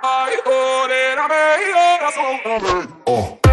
I y it. son a Oh.